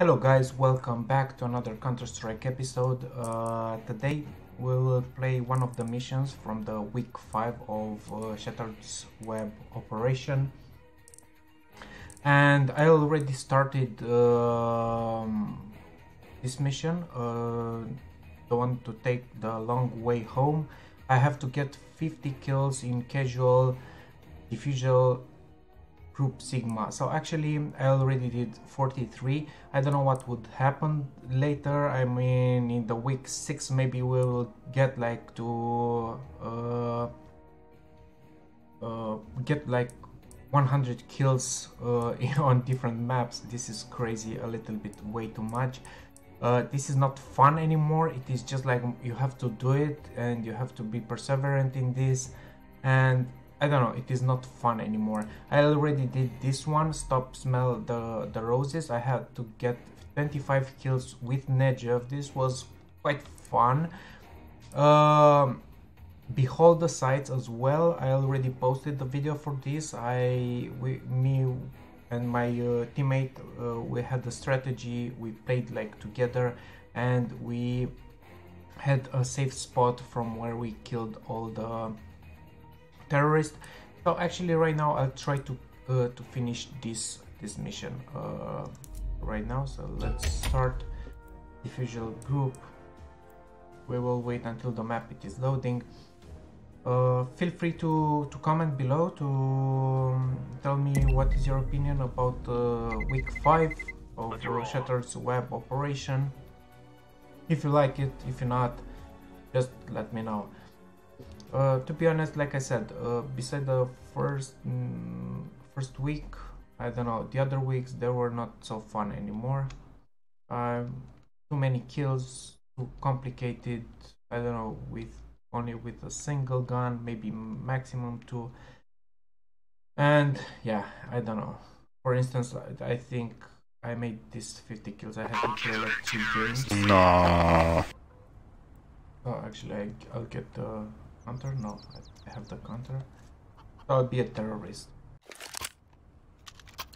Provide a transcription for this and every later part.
Hello guys, welcome back to another Counter-Strike episode. Uh, today we'll play one of the missions from the week 5 of uh, Shattered's web operation. And I already started um, this mission, uh, the one to take the long way home. I have to get 50 kills in casual, Defusal, group sigma. So actually i already did 43 i don't know what would happen later. I mean in the week 6 maybe we'll get like to uh, uh, get like 100 kills uh, on different maps. This is crazy a little bit way too much. Uh, this is not fun anymore. It is just like you have to do it and you have to be perseverant in this. And I don't know, it is not fun anymore. I already did this one, stop smell the, the roses. I had to get 25 kills with Negev. This was quite fun. Um, behold the sights as well. I already posted the video for this. I, we, me and my uh, teammate, uh, we had a strategy. We played like together and we had a safe spot from where we killed all the terrorist. So actually right now I'll try to uh, to finish this this mission uh, right now. So let's start Defusal group. We will wait until the map it is loading. Uh, feel free to to comment below to um, tell me what is your opinion about uh, week 5 of Shattered's web operation. If you like it if you not just let me know uh, to be honest, like I said, uh, beside the first mm, first week, I don't know, the other weeks they were not so fun anymore. Uh, too many kills, too complicated. I don't know, with only with a single gun, maybe maximum two. And yeah, I don't know. For instance, I, I think I made this 50 kills. I had to play like two games. No. Oh, actually, I, I'll get the counter? No, I have the counter. I'll be a terrorist.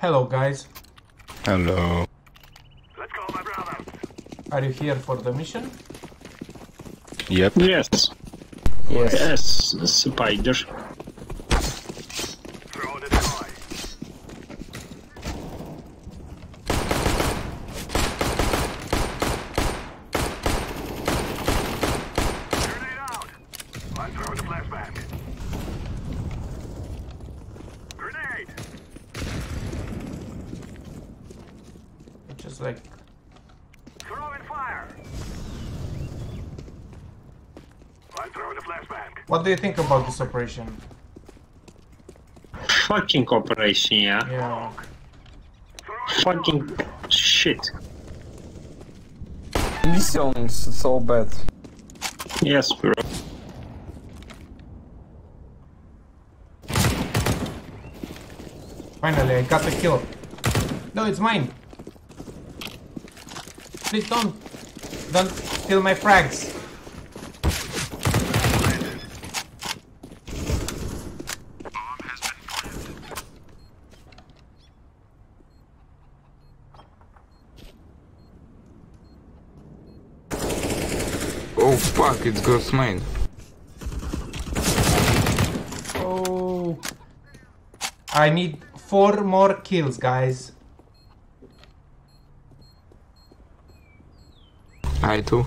Hello, guys. Hello. Let's go, my brother. Are you here for the mission? Yep. Yes. Yes. Yes, spider. Like Throwing fire. I'm throwing the flashbang. What do you think about this operation? Fucking operation, yeah. Yeah. Throwing Fucking shit. Mission so bad. Yes, bro. Finally, I got the kill. No, it's mine. Please don't, don't steal my frags. Oh fuck, it's Ghost Mine. Oh. I need four more kills, guys. I too.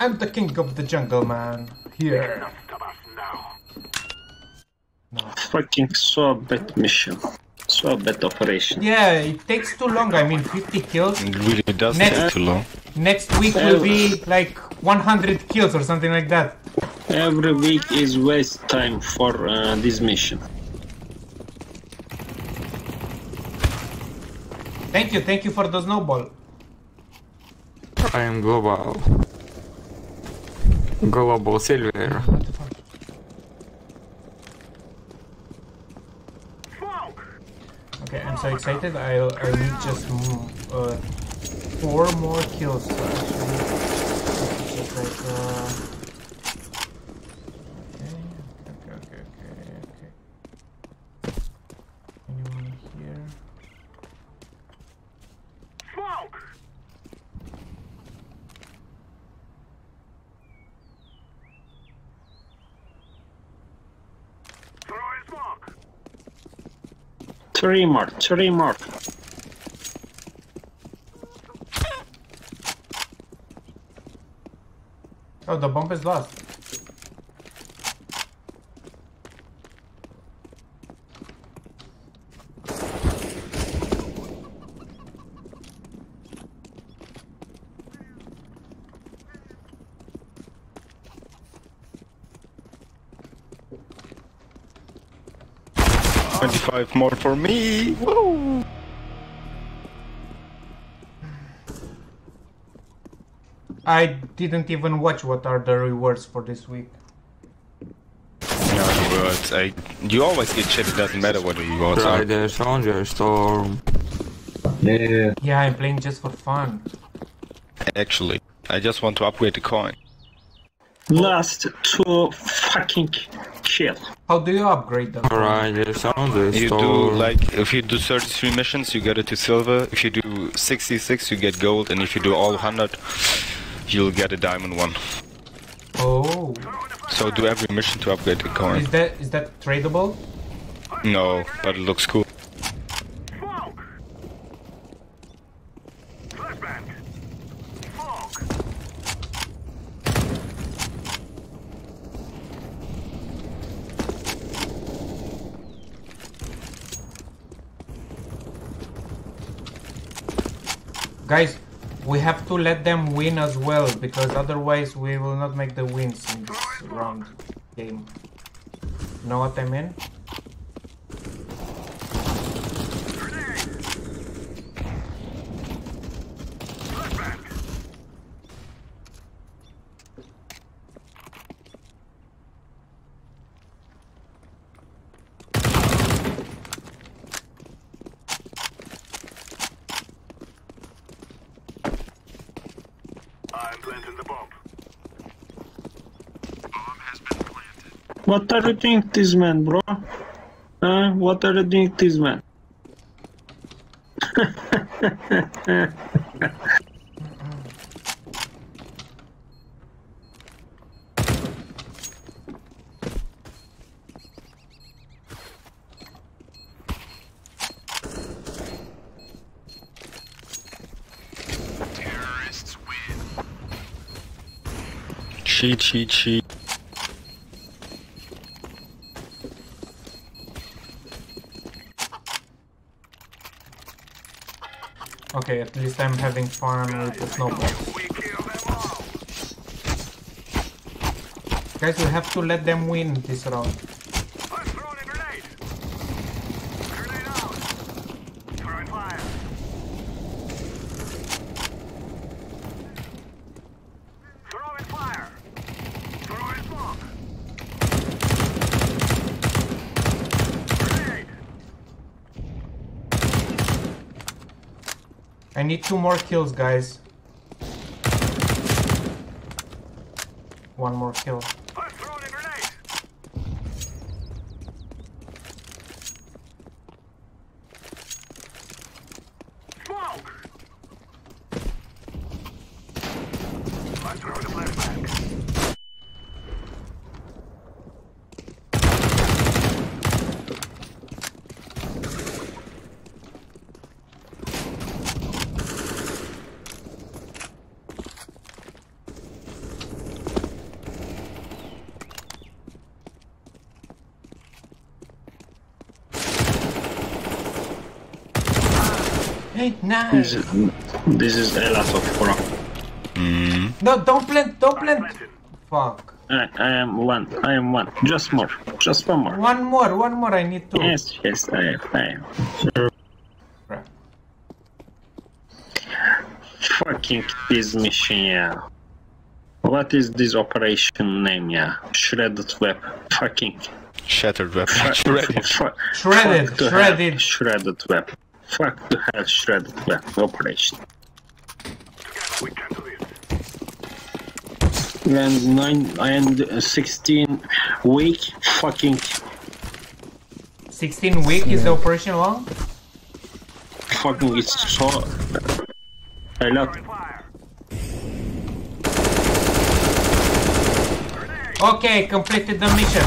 I'm the king of the jungle, man. Here. Enough of us now. Fucking so bad mission. So bad operation. Yeah, it takes too long. I mean, 50 kills. It really does Next- take too long. Next week will be like 100 kills or something like that. Every week is waste time for uh, this mission. Thank you, thank you for the snowball. I am global. Global silver. What the fuck? Smoke. Okay, I'm so excited. I'll, I need just uh, four more kills. So actually, it's just like uh, Three more, three more. Oh, the bomb is lost. Twenty-five more for me. Woo! I didn't even watch what are the rewards for this week. No, but I. You always get shit. It doesn't matter what you want. Try the Soldier Storm. Yeah. Yeah, I'm playing just for fun. Actually, I just want to upgrade the coin. Last two fucking kill. How do you upgrade them? Alright, the Soldier You do like if you do 33 missions, you get it to silver. If you do 66, you get gold, and if you do all 100, you'll get a diamond one. Oh, So do every mission to upgrade the coin. is that is that tradable? No, but it looks cool. We have to let them win as well because otherwise we will not make the wins in this round game. Know what I mean? Flashbang! I'm planting the bomb. Bomb has been planted. What are you doing this man, bro? Huh? What are you doing this man? Cheat, cheat, cheat. Okay, at least I'm having fun with the snowball. We kill them all. Guys, we have to let them win this round. I need two more kills, guys. One more kill. I'm throwing a grenade. Smoke. I'm throwing a flashbang. Hey, This is, this is a lot of bro. No, don't plant, don't plant. Fuck. I, I am one. I am one. Just more. Just one more. One more, one more. I need two. Yes, yes, I am. I am. Crap. Fucking this machine, yeah. What is this operation name, yeah? Shredded web. Fucking. Shattered weapon. Shredded. Fu- Shredded, fuck to hell, shredded. Shredded web. Fuck to hell, shredded web operation. We can do this. And nine and uh, sixteen week fucking 16 week is the operation long? fucking it's so a lot. Fire. Okay, completed the mission.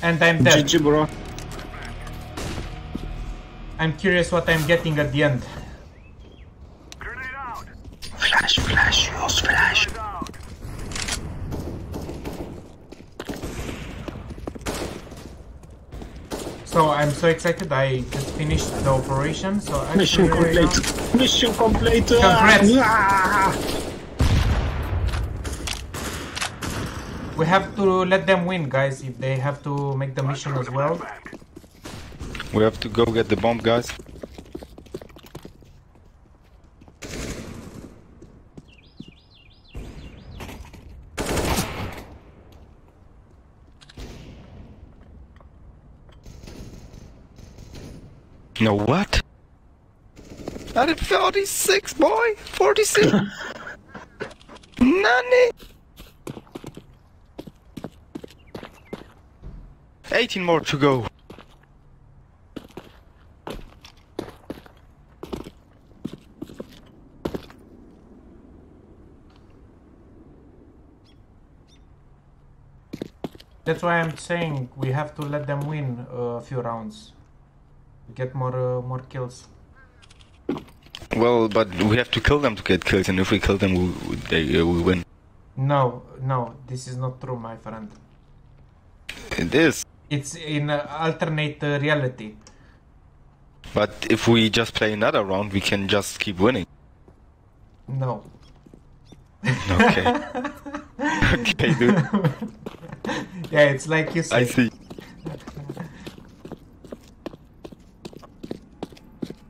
And I'm dead. GG bro. I'm curious what I'm getting at the end. Flash, flash, use flash. So I'm so excited. I just finished the operation. So actually Mission right complete. Mission complete. Congrats. Ah! We have to let them win, guys. If they have to make the mission as well. Back. We have to go get the bomb, guys. No, what? I did 46, boy! 46! Nani? 18 more to go. That's why I'm saying we have to let them win uh, a few rounds. Get more uh, more kills. Well, but we have to kill them to get kills, and if we kill them, we, they, uh, we win. No, no, this is not true, my friend. It is. It's in uh, alternate uh, reality. But if we just play another round, we can just keep winning. No. Okay. okay, dude. Yeah, it's like you see. I see.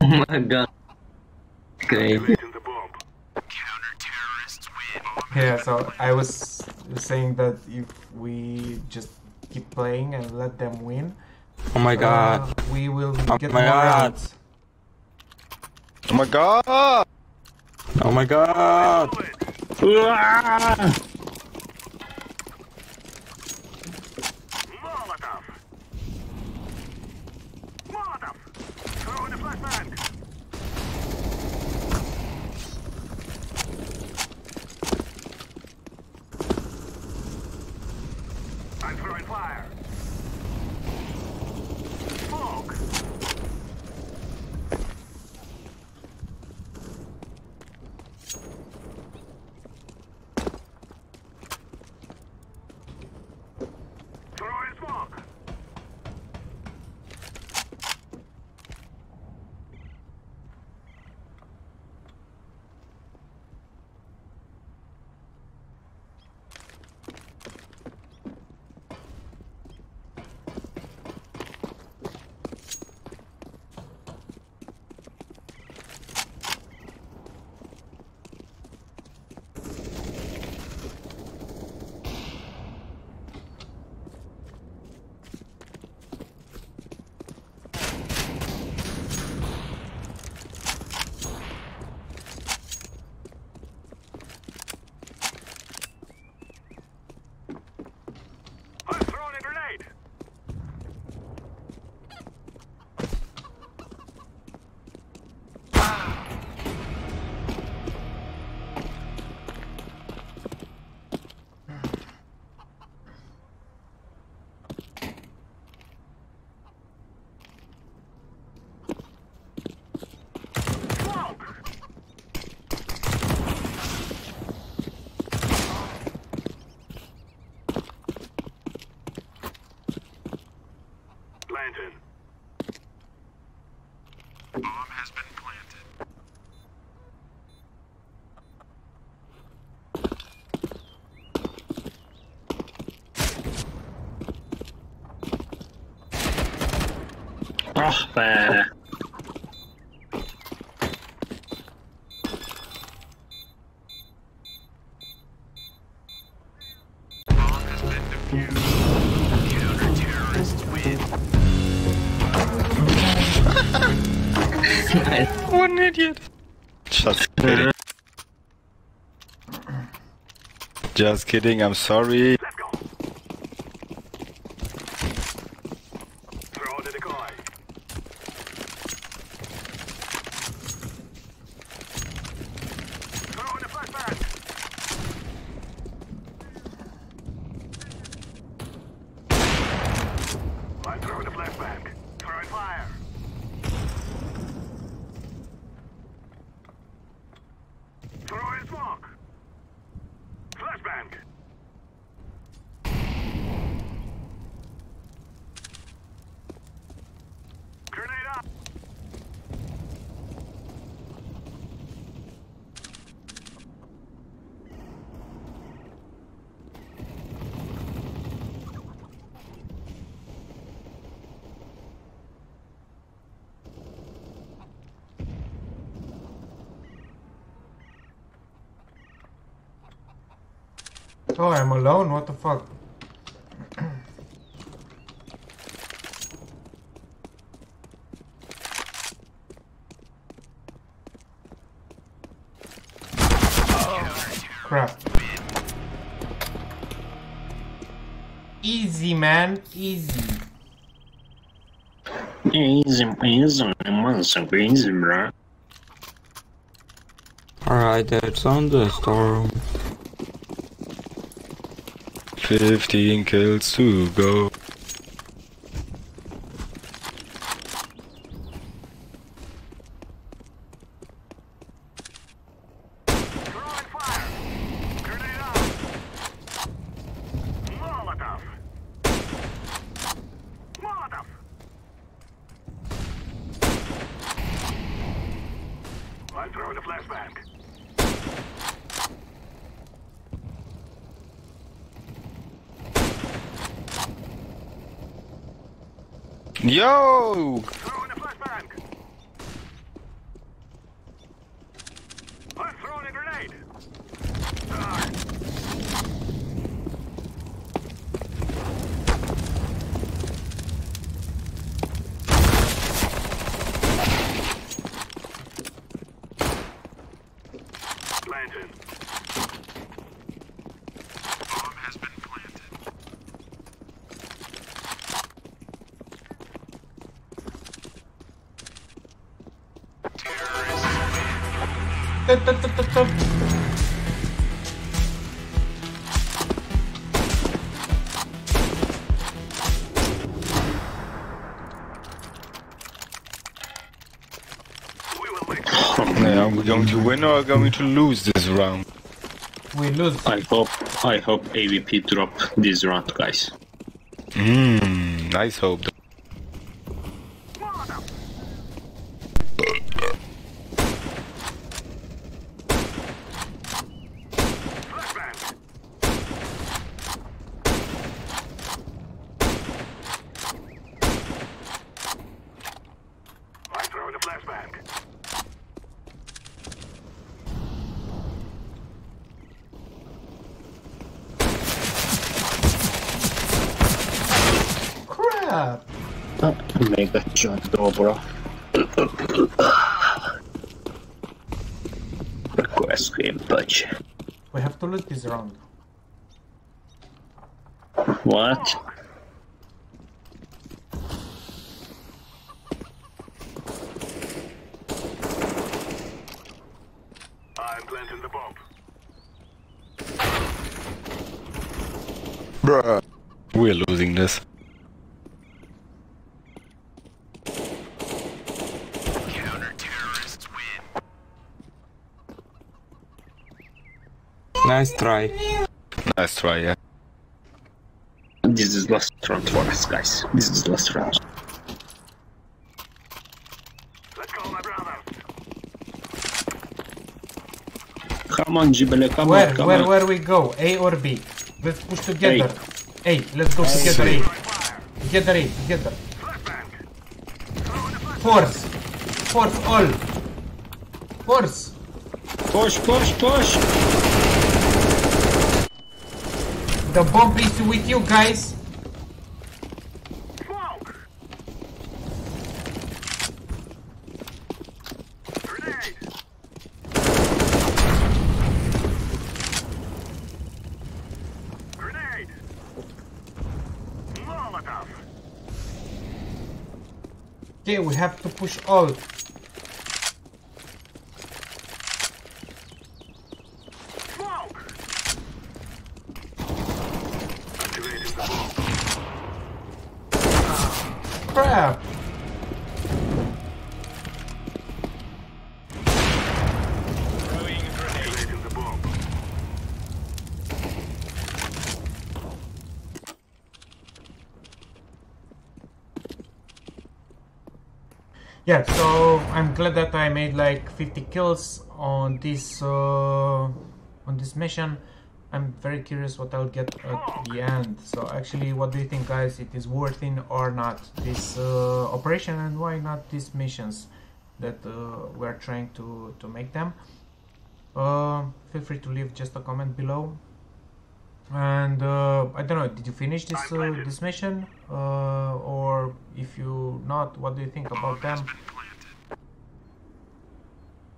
Oh my god. Okay. Activating the bomb. Yeah, so I was saying that if we just keep playing and let them win, Oh my uh, god. we will Oh get my more God. rounds. Oh my god! Oh my god. Ah be. What an idiot! Just kidding. Just kidding, I'm sorry. Oh, I'm alone? What the fuck? Crap. Easy, man. Easy. Easy, easy, easy, easy, bro. Alright, that's on the storm. 15 kills to go. Yo! Are we going to win or are we going to lose this round? We lose. I hope, I hope AVP drop this round, guys. Mmm, nice hope. Crap. Mega shot, dobro. Request game touch. We have to lose this round. What? I'm planting the bomb. Bruh. We're losing this. Nice try. Nice try, yeah. This is last round for us, guys. This is last round. Let's go. Come on, Jibele, come Where, on, come where, on. where we go? A or B? Let's push together. A. Let's go together. A. Fire. Together. A. Together. Flashbang. Throwing a flashbang. Force. Force all. Force. Push, push, push! The bomb is with you guys. Okay, we have to push all. Smoke. Activating the bomb. Crap. Activating the bomb. Yeah, so I'm glad that I made like 50 kills on this uh, on this mission. I'm very curious what I'll get at the end. So actually, what do you think, guys? It is worth it or not this uh, operation, and why not these missions that uh, we're trying to to make them? Uh, feel free to leave just a comment below. And uh, I don't know, did you finish this uh, this mission, uh, or if you not, what do you think about them?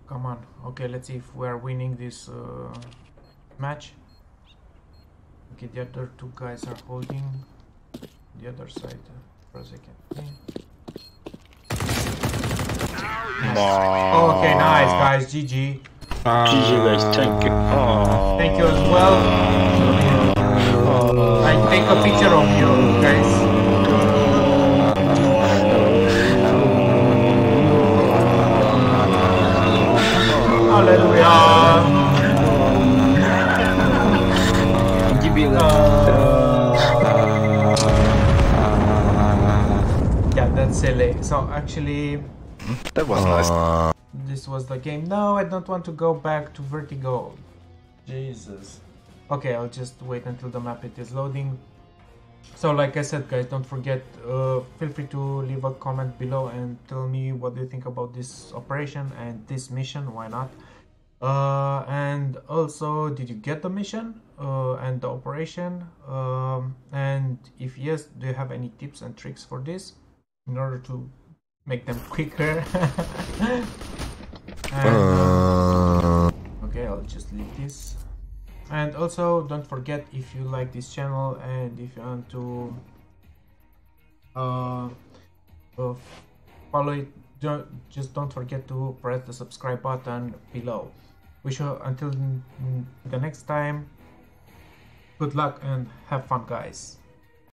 Come on, okay, let's see if we're winning this uh, match. Okay, the other two guys are holding the other side uh, for a second. Okay. Okay, nice guys, GG. GG guys, thank you. Thank you as well. I take a picture of you guys. Hallelujah. Give you Yeah, that's silly. So actually, That was nice. this was the game. No, I don't want to go back to Vertigo. Jesus. Okay, I'll just wait until the map it is loading. So like I said guys, don't forget, uh, feel free to leave a comment below and tell me what do you think about this operation and this mission, why not? Uh, and also, did you get the mission uh, and the operation? Um, and if yes, do you have any tips and tricks for this in order to make them quicker? and, uh, okay, I'll just leave this. And also, don't forget if you like this channel and if you want to uh, uh, follow it, don't, just don't forget to press the subscribe button below. Wish you until the next time. Good luck and have fun, guys.